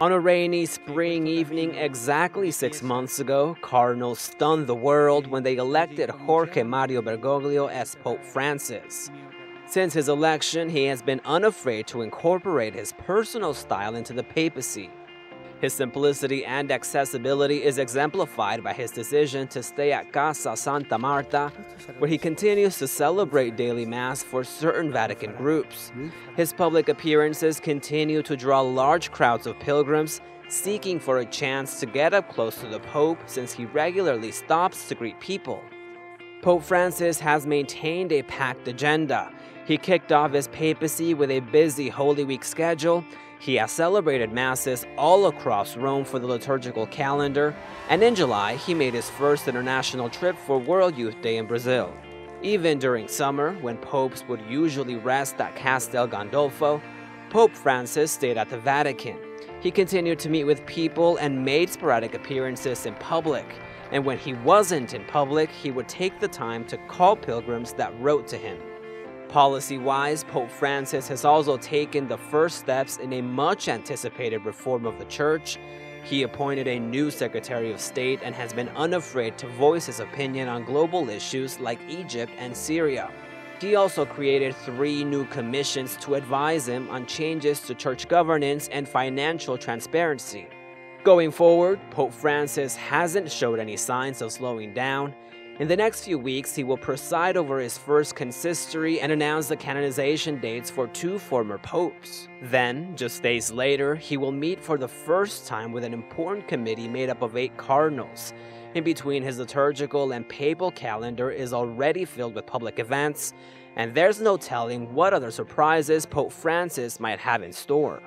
On a rainy spring evening exactly six months ago, Cardinals stunned the world when they elected Jorge Mario Bergoglio as Pope Francis. Since his election, he has been unafraid to incorporate his personal style into the papacy. His simplicity and accessibility is exemplified by his decision to stay at Casa Santa Marta, where he continues to celebrate daily Mass for certain Vatican groups. His public appearances continue to draw large crowds of pilgrims seeking for a chance to get up close to the Pope since he regularly stops to greet people. Pope Francis has maintained a packed agenda. He kicked off his papacy with a busy Holy Week schedule he has celebrated Masses all across Rome for the liturgical calendar, and in July, he made his first international trip for World Youth Day in Brazil. Even during summer, when popes would usually rest at Castel Gandolfo, Pope Francis stayed at the Vatican. He continued to meet with people and made sporadic appearances in public. And when he wasn't in public, he would take the time to call pilgrims that wrote to him. Policy wise, Pope Francis has also taken the first steps in a much anticipated reform of the Church. He appointed a new Secretary of State and has been unafraid to voice his opinion on global issues like Egypt and Syria. He also created three new commissions to advise him on changes to church governance and financial transparency. Going forward, Pope Francis hasn't showed any signs of slowing down. In the next few weeks, he will preside over his first consistory and announce the canonization dates for two former popes. Then, just days later, he will meet for the first time with an important committee made up of eight cardinals. In between, his liturgical and papal calendar is already filled with public events, and there's no telling what other surprises Pope Francis might have in store.